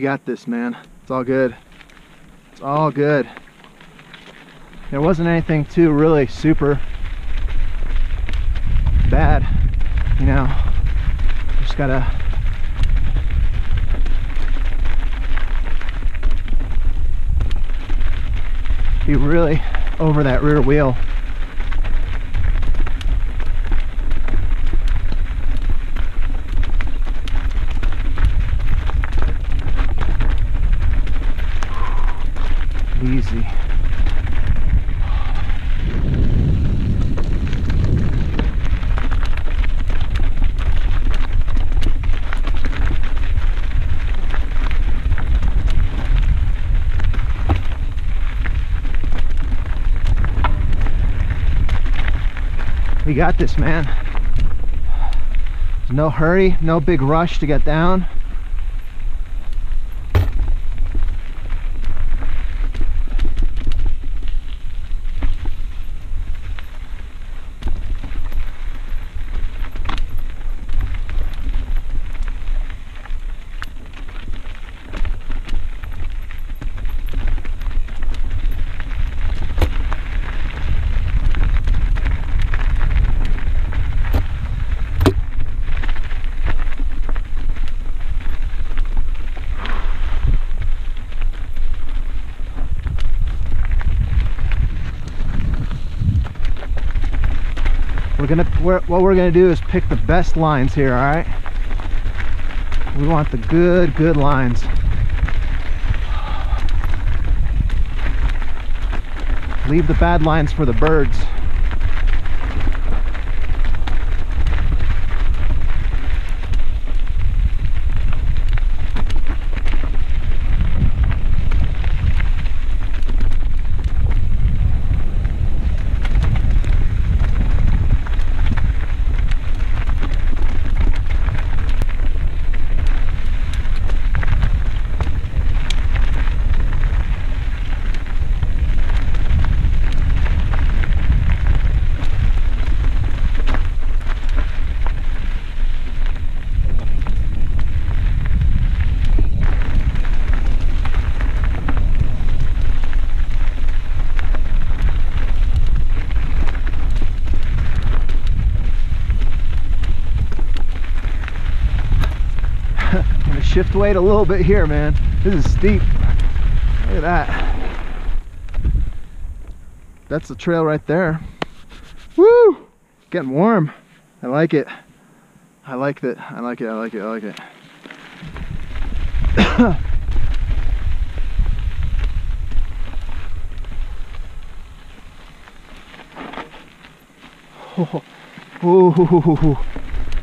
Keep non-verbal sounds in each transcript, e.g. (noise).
We got this, man. It's all good. It's all good. There wasn't anything too really super bad, you know. Just gotta be really over that rear wheel. Easy. We got this, man. There's no hurry, no big rush to get down. We're what we're gonna do is pick the best lines here, all right? We want the good, good lines. Leave the bad lines for the birds. I'm gonna shift weight a little bit here, man. This is steep. Look at that. That's the trail right there. Woo! Getting warm. I like it. I like it. I like it. I like it. I like it. oh, (coughs) ooh,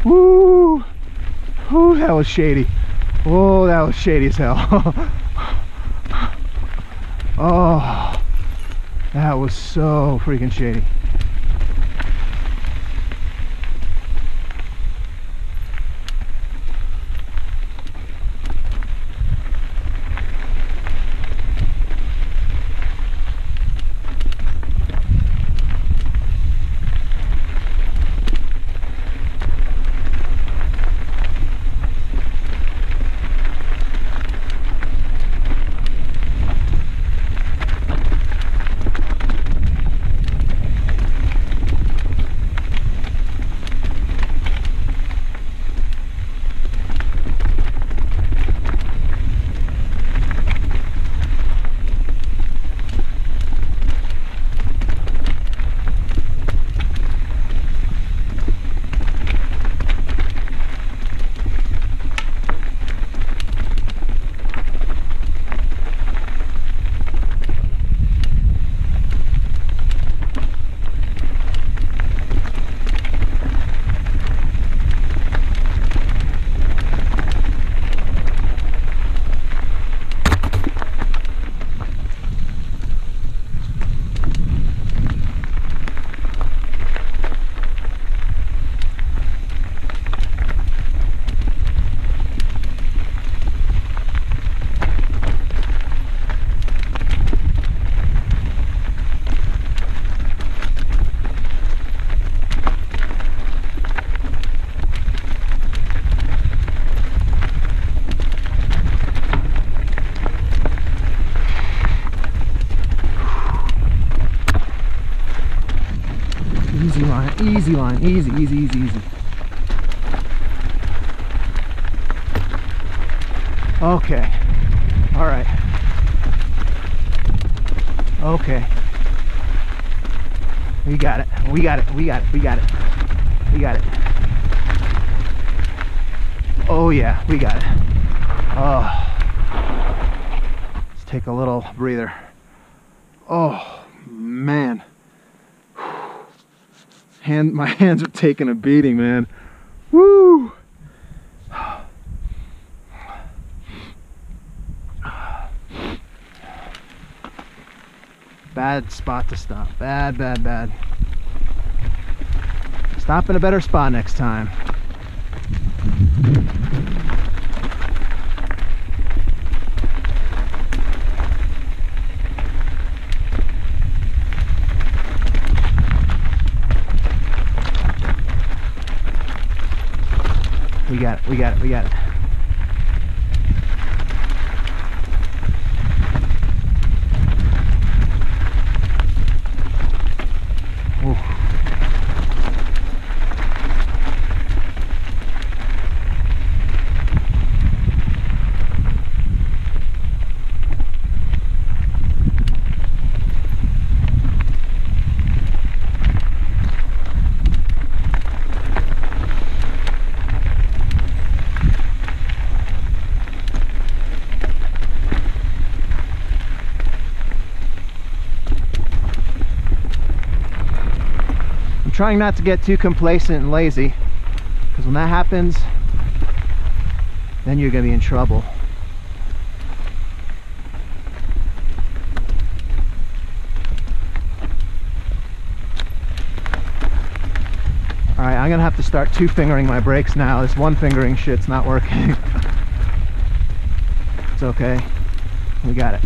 woo! Ooh, that was shady. Oh, that was shady as hell. (laughs) oh, that was so freaking shady. Easy line, easy, easy, easy, easy. Okay. All right. Okay. We got it. We got it. We got it. We got it. We got it. Oh yeah, we got it. Oh. Let's take a little breather. Oh man. Hand my (laughs) hands are taking a beating, man. Woo! Bad spot to stop. Bad, bad, bad. Stop in a better spot next time. We got it, we got it, trying not to get too complacent and lazy because when that happens, then you're going to be in trouble. Alright, I'm going to have to start two fingering my brakes now. This one fingering shit's not working. (laughs) it's okay. We got it.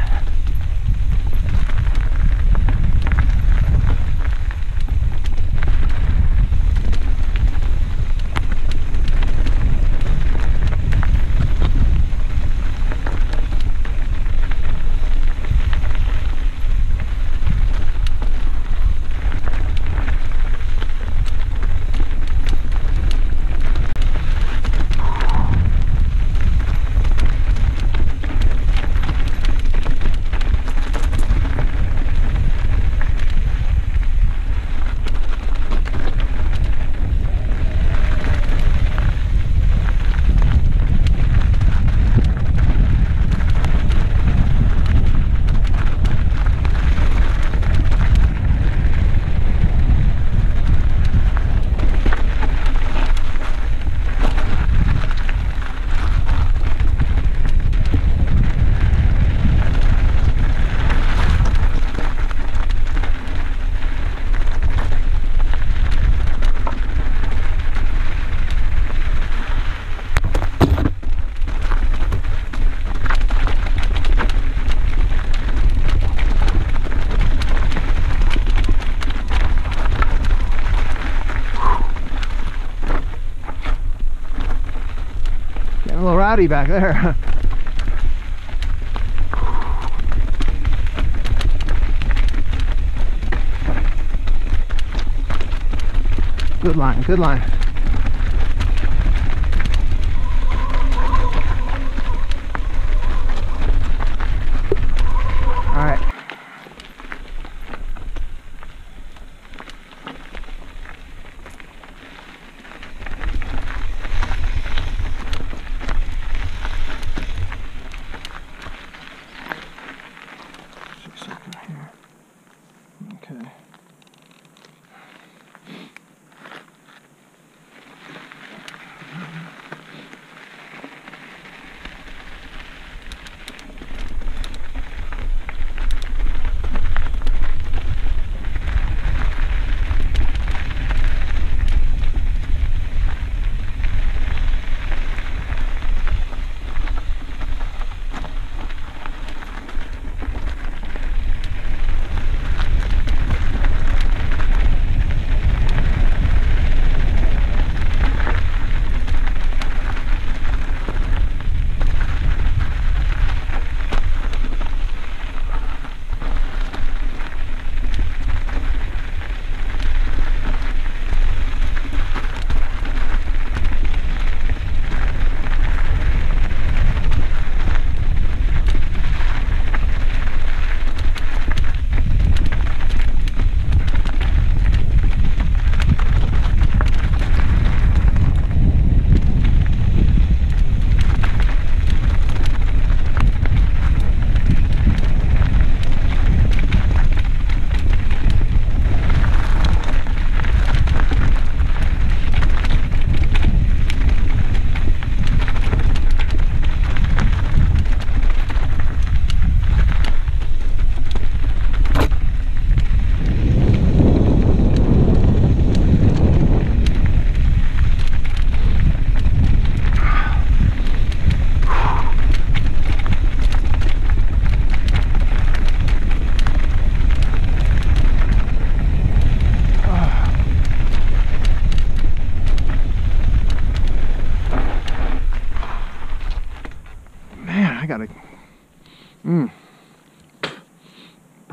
A back there. Good line, good line.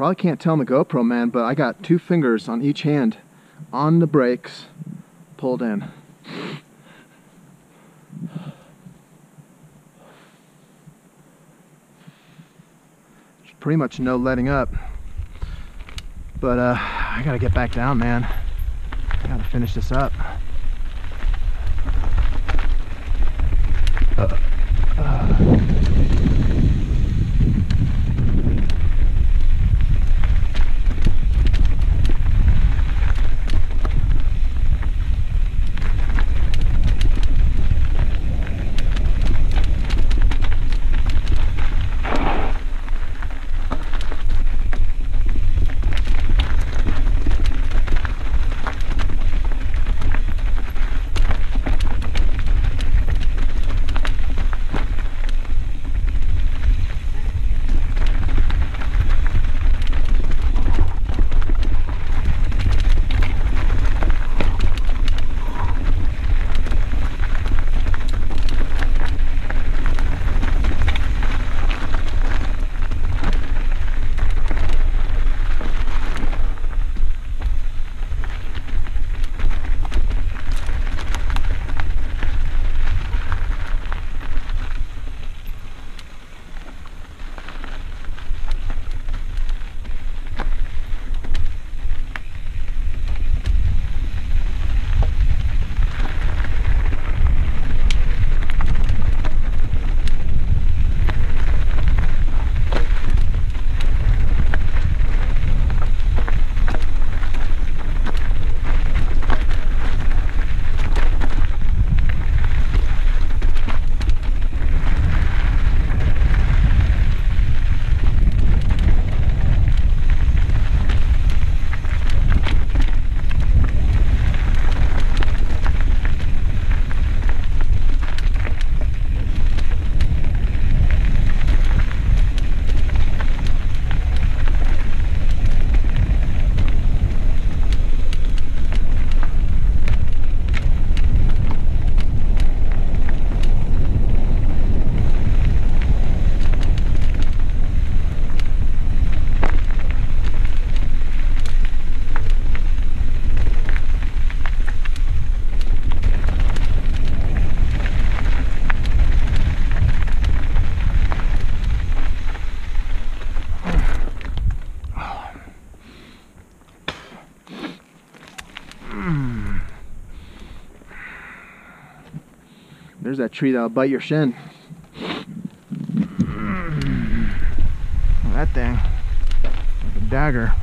Probably can't tell in the GoPro, man, but I got two fingers on each hand on the brakes, pulled in. There's pretty much no letting up. But uh, I gotta get back down, man. I gotta finish this up. Uh, uh. There's that tree that'll bite your shin. That thing, like a dagger.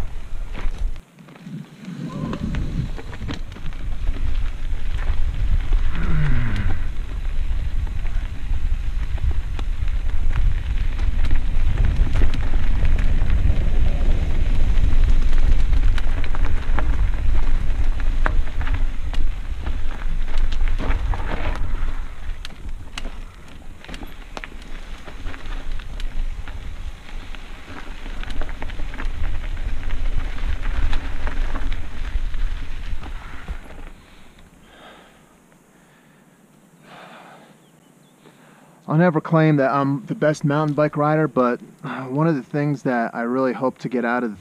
I'll never claim that I'm the best mountain bike rider, but uh, one of the things that I really hope to get out of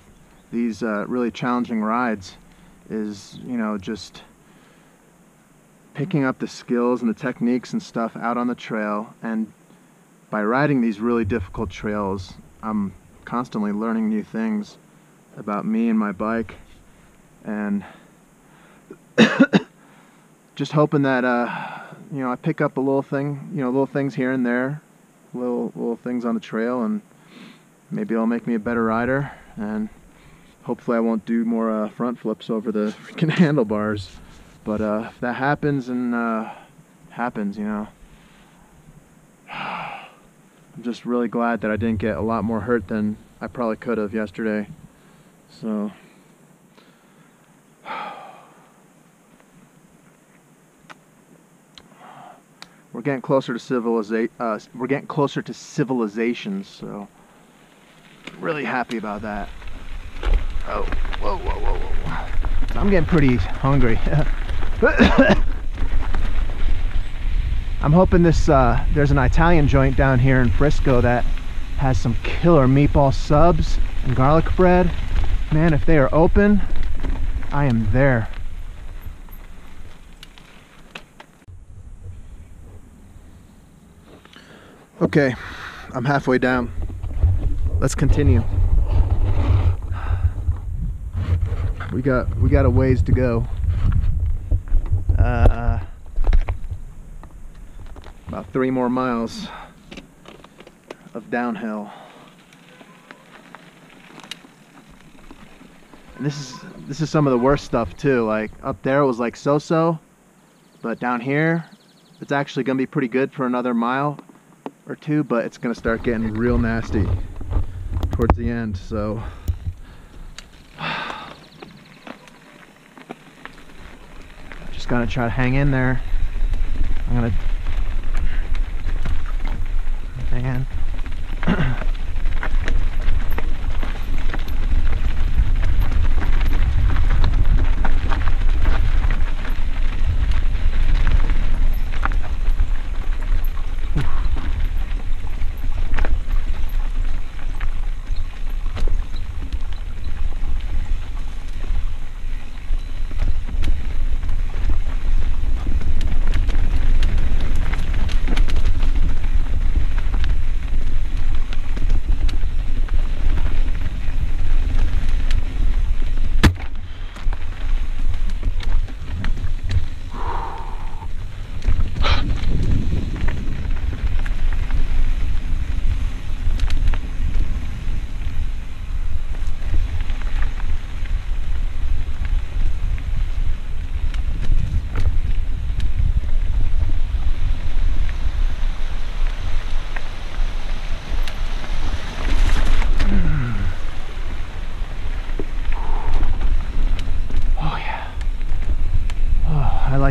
these uh, really challenging rides is, you know, just picking up the skills and the techniques and stuff out on the trail. And by riding these really difficult trails, I'm constantly learning new things about me and my bike. And (coughs) just hoping that, uh, you know, I pick up a little thing, you know, little things here and there, little little things on the trail, and maybe it'll make me a better rider. And hopefully, I won't do more uh, front flips over the (laughs) freaking handlebars. But uh, if that happens, and uh, happens, you know, (sighs) I'm just really glad that I didn't get a lot more hurt than I probably could have yesterday. So. We're getting closer to civilization. Uh, we're getting closer to civilizations, so really happy about that. Oh, whoa, whoa, whoa, whoa! I'm getting pretty hungry. (laughs) I'm hoping this. Uh, there's an Italian joint down here in Frisco that has some killer meatball subs and garlic bread. Man, if they are open, I am there. Okay, I'm halfway down. Let's continue. We got we got a ways to go. Uh, about three more miles of downhill. And this is this is some of the worst stuff too. Like up there it was like so-so, but down here it's actually gonna be pretty good for another mile or two, but it's gonna start getting real nasty towards the end. So (sighs) just gotta try to hang in there. I'm gonna hang in.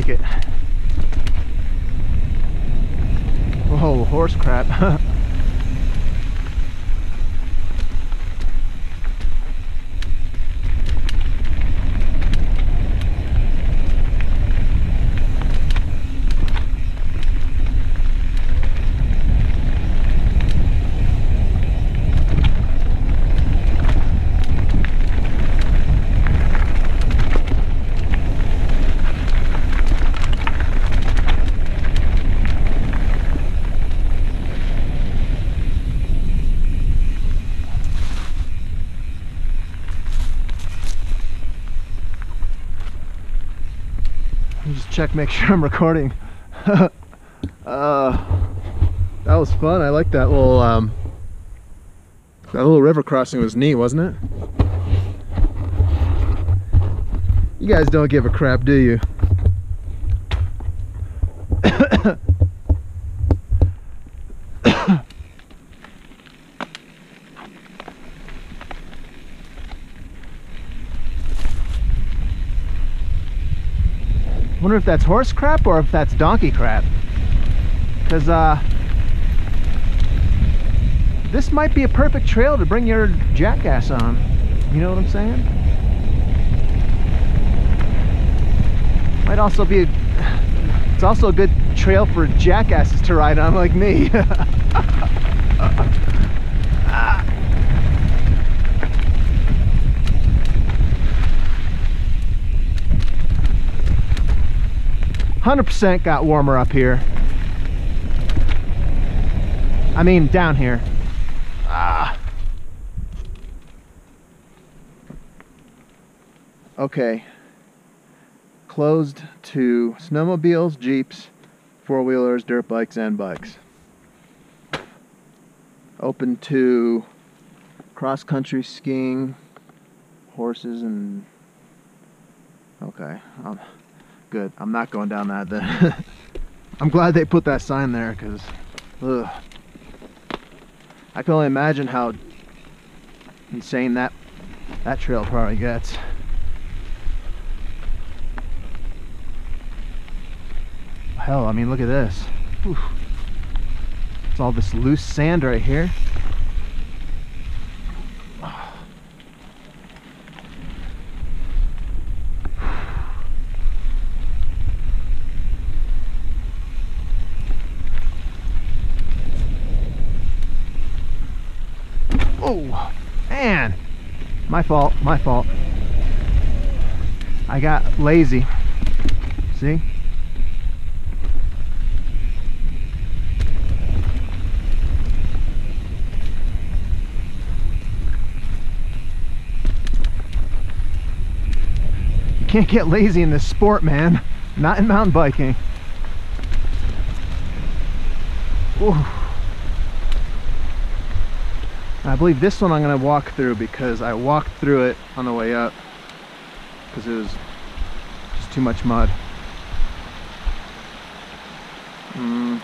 Like it. Check, make sure I'm recording. (laughs) uh, that was fun. I like that little um, that little river crossing was neat, wasn't it? You guys don't give a crap, do you? Wonder if that's horse crap or if that's donkey crap. Because uh, this might be a perfect trail to bring your jackass on. You know what I'm saying? Might also be, a, it's also a good trail for jackasses to ride on like me. (laughs) Hundred percent got warmer up here. I mean, down here. Ah. Okay. Closed to snowmobiles, jeeps, four-wheelers, dirt bikes, and bikes. Open to cross-country skiing, horses, and... Okay. Um, good. I'm not going down that then. (laughs) I'm glad they put that sign there because. I can only imagine how insane that that trail probably gets. Hell, I mean, look at this. Whew. It's all this loose sand right here. Oh, man. My fault, my fault. I got lazy. See? You can't get lazy in this sport, man. Not in mountain biking. Ooh. I believe this one I'm going to walk through because I walked through it on the way up because it was just too much mud. Mm.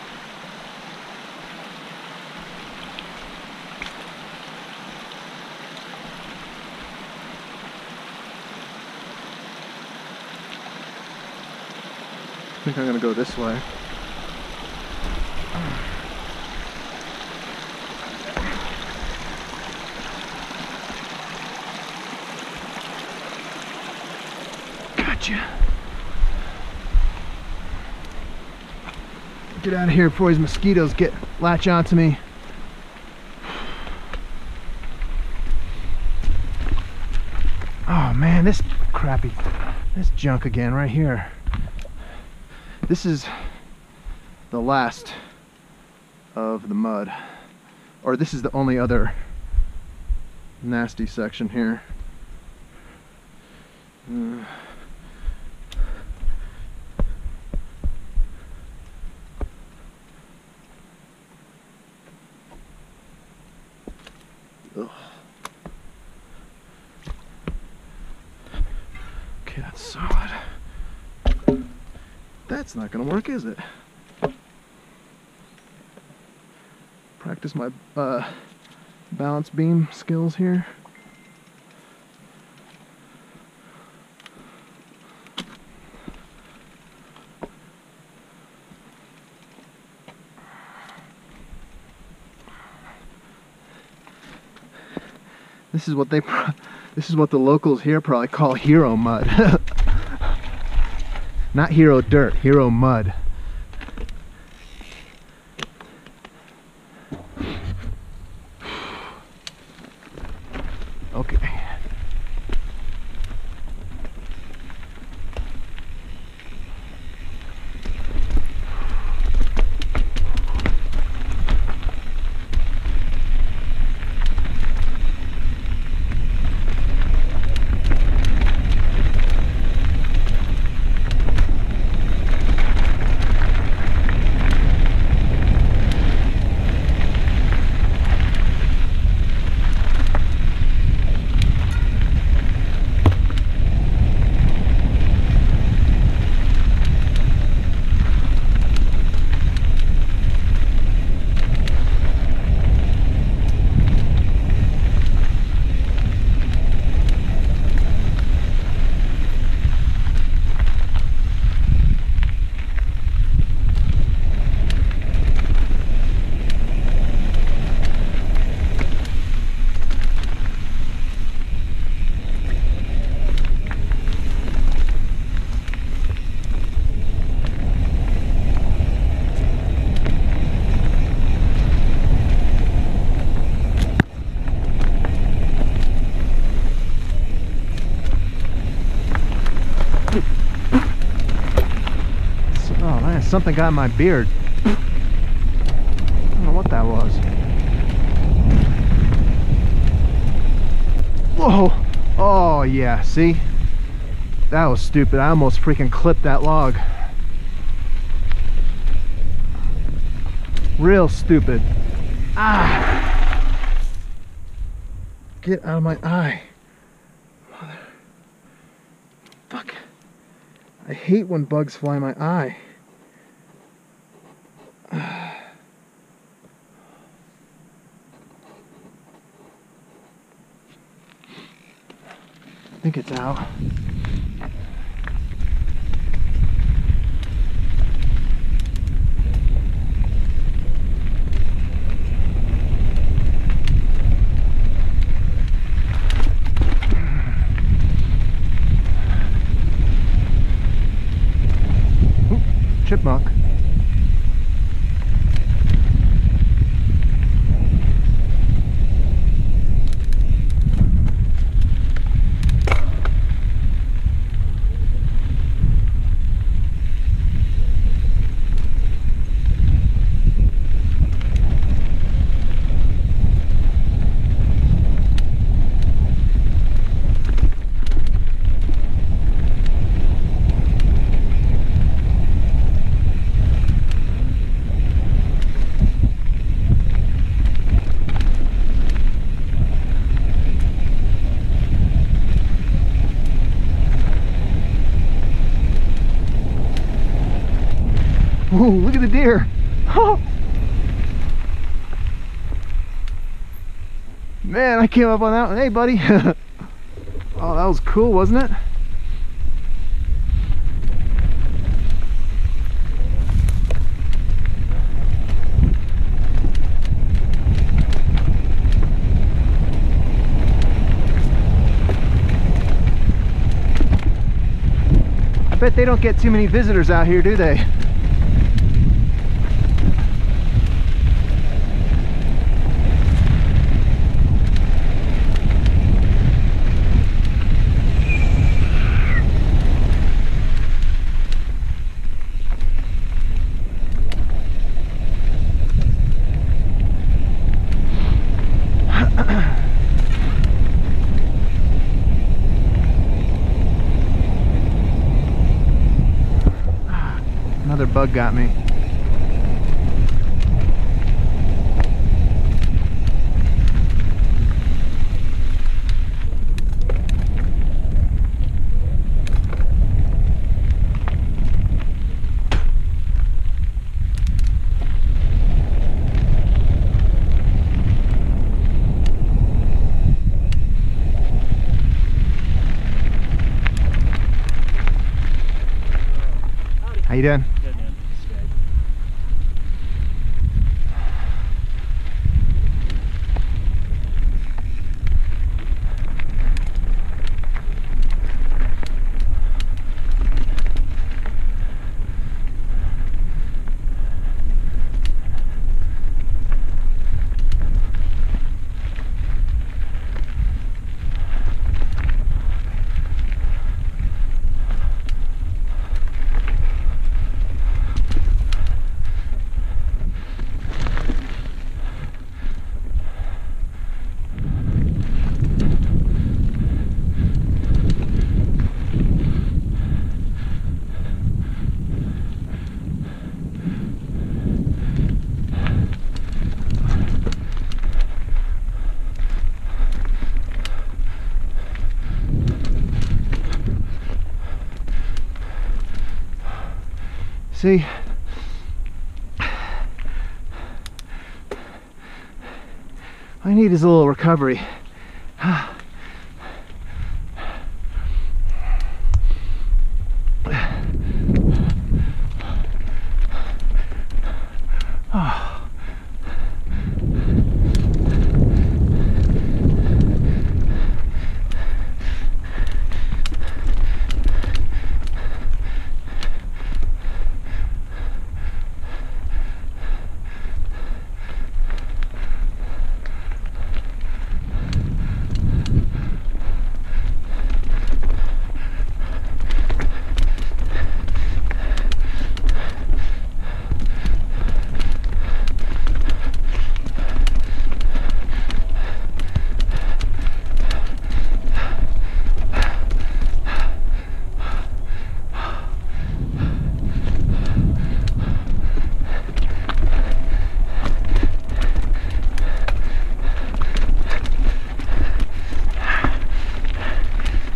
I think I'm going to go this way. Get out of here before these mosquitoes get latch onto me. Oh man, this crappy, this junk again right here. This is the last of the mud. Or this is the only other nasty section here. Okay, that's solid. That's not gonna work, is it? Practice my uh, balance beam skills here. This is what they, (laughs) this is what the locals here probably call hero mud. (laughs) Not hero dirt, hero mud. Okay. Oh man, something got in my beard. I don't know what that was. Whoa! Oh yeah, see? That was stupid. I almost freaking clipped that log. Real stupid. Ah! Get out of my eye. Mother. Fuck. I hate when bugs fly my eye. I think it's out. Ooh, look at the deer. Man, I came up on that one. Hey, buddy. (laughs) oh, that was cool, wasn't it? I bet they don't get too many visitors out here, do they? Another bug got me. How you doing? Good man. Skag. See? I need is a little recovery. (sighs) Ah.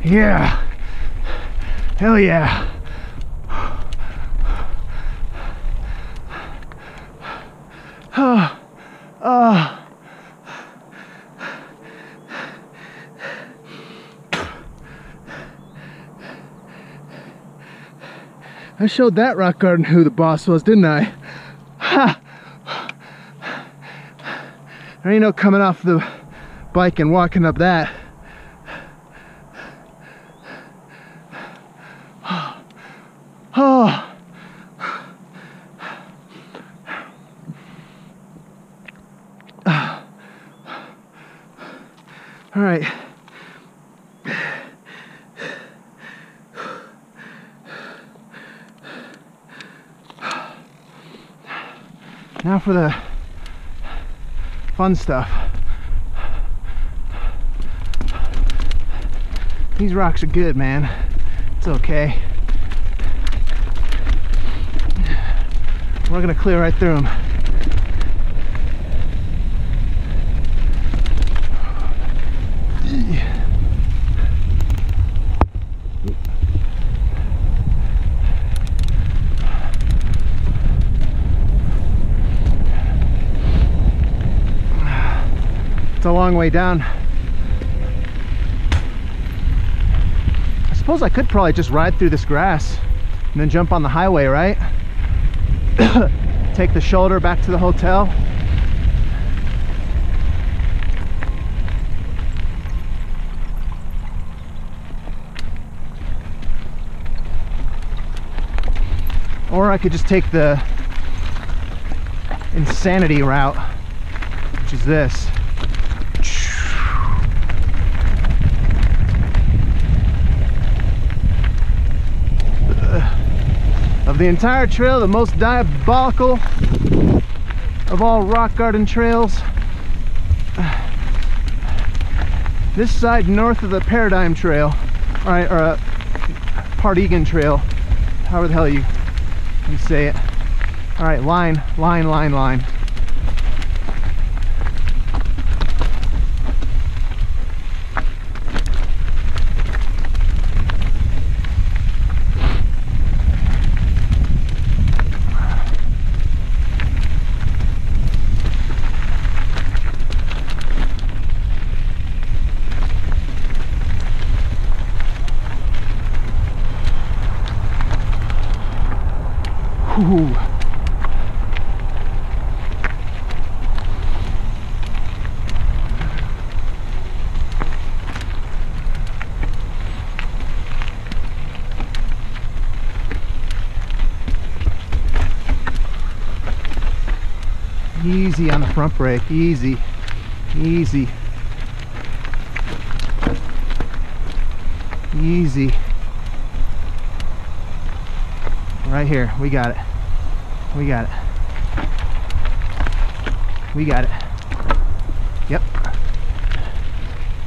Yeah. Hell yeah. Oh, (sighs) oh. I showed that rock garden who the boss was, didn't I? Ha! There ain't no coming off the bike and walking up that. Oh. All right. Now for the fun stuff. These rocks are good, man. It's okay. We're gonna clear right through them. Long way down. I suppose I could probably just ride through this grass and then jump on the highway, right? (coughs) Take the shoulder back to the hotel. Or I could just take the insanity route, which is this. The entire trail, the most diabolical of all rock garden trails. (sighs) This side north of the Paradigm Trail, right, or uh, Parteagan Trail, however the hell you, you say it. All right, line, line, line, line. Whew. Easy on the front brake, easy, easy. Easy. Right here, we got it. We got it. We got it. Yep.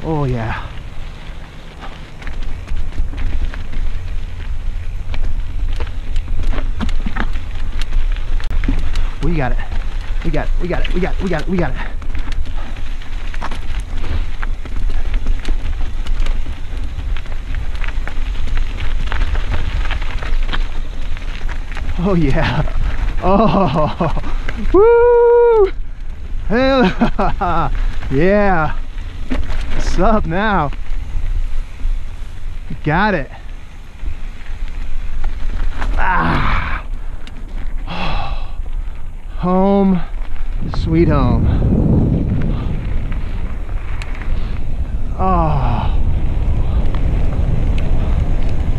Oh yeah. We got it. We got it. We got it. We got it. We got it. We got it. Oh yeah. Oh. (laughs) Woo! Hell (laughs) yeah. What's up now? Got it. Ah. Home, sweet home. Oh.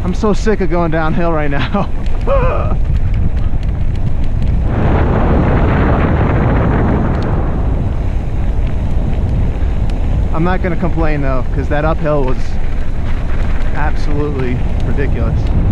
I'm so sick of going downhill right now. (laughs) I'm not going to complain though, because that uphill was absolutely ridiculous.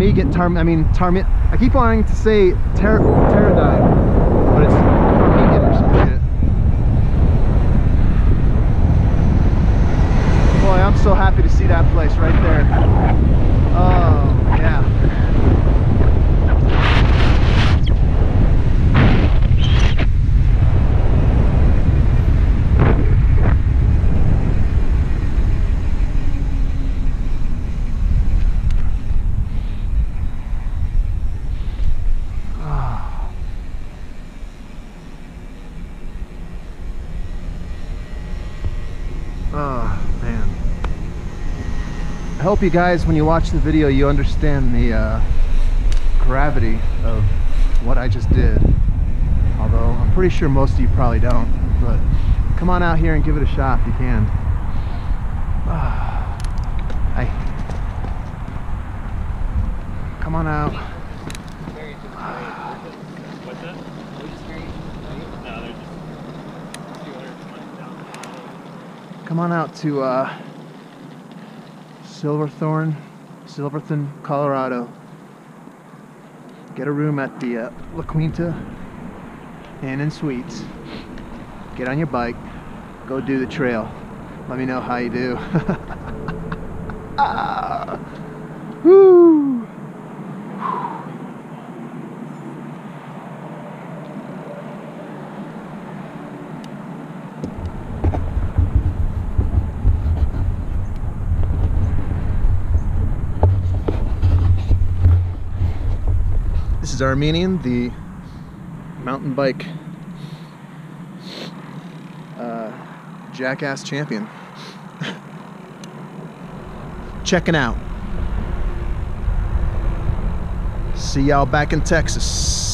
Ptarmigan, Tar I mean Tarmit. I keep wanting to say ter Teradyne, but it's Ptarmigan or some shit. Boy, I'm so happy to see that place right there. Oh, yeah. Oh, man. I hope you guys, when you watch the video, you understand the uh, gravity of what I just did. Although, I'm pretty sure most of you probably don't. But come on out here and give it a shot if you can. (sighs) Hi. Come on out. What's that? No, they're just 200 months down. come on out to uh, Silverthorne, Silverton, Colorado. Get a room at the uh, La Quinta Inn and Suites. Get on your bike, go do the trail. Let me know how you do. (laughs) ah, woo! Is Armenian, the mountain bike uh, jackass champion. (laughs) Checking out. See y'all back in Texas.